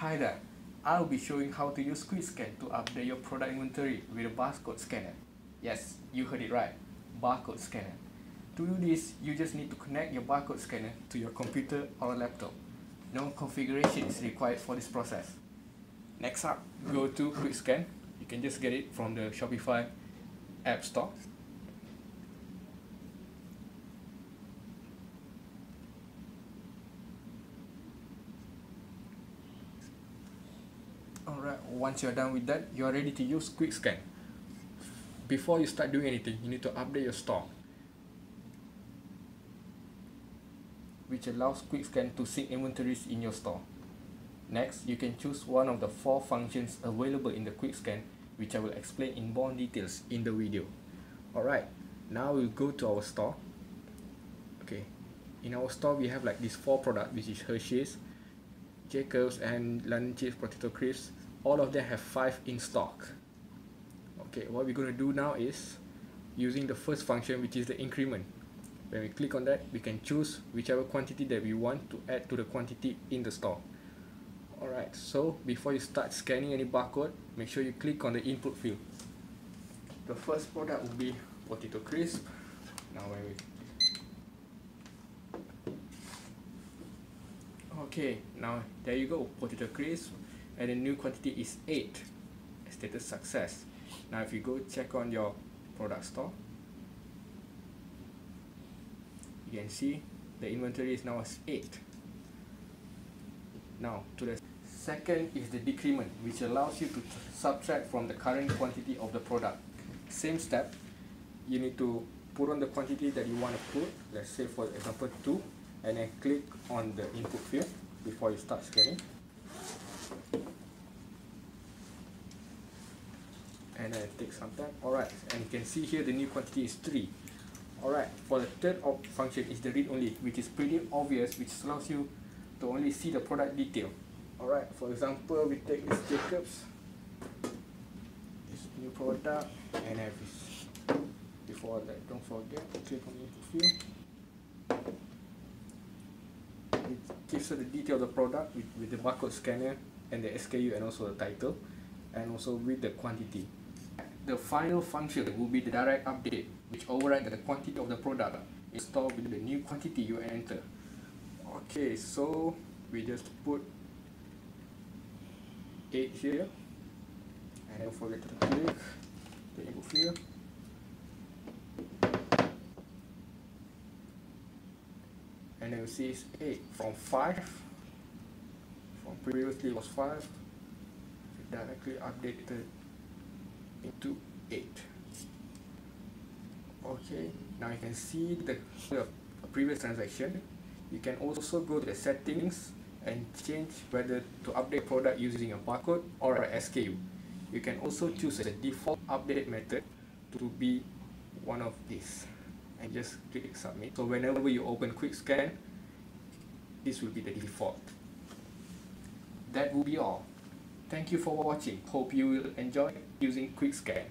Hi there, I'll be showing how to use QuickScan to update your product inventory with a barcode scanner. Yes, you heard it right, barcode scanner. To do this, you just need to connect your barcode scanner to your computer or laptop. No configuration is required for this process. Next up, go to QuickScan. You can just get it from the Shopify App Store. Once you're done with that, you're ready to use QuickScan. Before you start doing anything, you need to update your store, which allows QuickScan to sync inventories in your store. Next, you can choose one of the four functions available in the QuickScan, which I will explain in more details in the video. Alright, now we'll go to our store. Okay, in our store we have like these four products, which is Hershey's, Jacobs and London Chips Potato Crisps, all of them have five in stock. Okay, what we're going to do now is using the first function, which is the increment. When we click on that, we can choose whichever quantity that we want to add to the quantity in the store. Alright, so before you start scanning any barcode, make sure you click on the input field. The first product will be potato crisp. Now when we Okay, now there you go, potato crisp, and the new quantity is 8. Status success. Now if you go check on your product store, you can see the inventory is now as 8. Now to the second is the decrement, which allows you to subtract from the current quantity of the product. Same step, you need to put on the quantity that you want to put, let's say for example 2 and then click on the input field before you start scanning and then take some time. Alright and you can see here the new quantity is 3 alright for the third function is the read only which is pretty obvious which allows you to only see the product detail. Alright for example we take this Jacobs this new product and have this before that. Don't forget click on input field it gives you the detail of the product with, with the barcode scanner and the SKU and also the title and also with the quantity. The final function will be the direct update which overrides the quantity of the product is stored with the new quantity you enter. Okay, so we just put 8 here. And don't forget to click the input field and then we see it's 8 from 5 from previously it was 5 directly updated into 8 okay now you can see the previous transaction you can also go to the settings and change whether to update product using a barcode or a SKU you can also choose the default update method to be one of these and just click submit. So whenever you open quick scan this will be the default. That will be all. Thank you for watching. Hope you will enjoy using QuickScan.